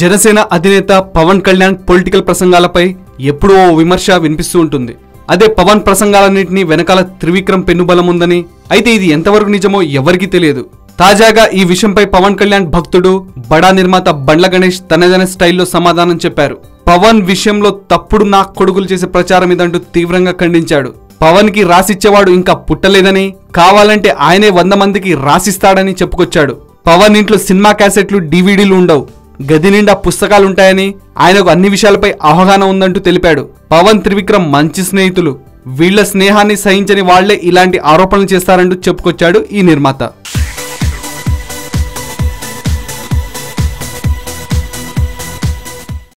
జనసేన అధినేత పవన్ కళ్యాణ్ పొలిటికల్ ప్రసంగాలపై ఎప్పుడూ ఓ విమర్శ వినిపిస్తూ ఉంటుంది. అదే పవన్ ప్రసంగాలన్నింటినీ వెనకాల త్రివిక్రమ్ పెన్నుబలం ఉందని అయితే ఇది ఎంతవరకు నిజమో ఎవరికీ తెలియదు. తాజాగా ఈ విషయంపై పవన్ కళ్యాణ్ భక్తుడు బడా నిర్మాత బండ్ల గణేష్ తనదైన స్టైల్లో సమాధానం చెప్పారు. పవన్ విషయంలో తప్పుడు నా కొడుకులు చేసే ప్రచారం ఇదంటూ తీవ్రంగా ఖండించాడు. పవన్కి రాసిచ్చేవాడు ఇంకా పుట్టలేదని కావాలంటే ఆయనే వంద మందికి రాసిస్తాడని చెప్పుకొచ్చాడు. పవన్ ఇంట్లో సినిమా క్యాసెట్లు డివిడీలు ఉండవు. గది నిండా పుస్తకాలుంటాయని ఆయనకు అన్ని విషయాలపై అవగాహన ఉందంటూ తెలిపాడు. పవన్ త్రివిక్రమ్ మంచి స్నేహితులు. వీళ్ళ స్నేహాన్ని సహించని వాళ్ళే ఇలాంటి ఆరోపణలు చేస్తారంటూ చెప్పుకొచ్చాడు ఈ నిర్మాత.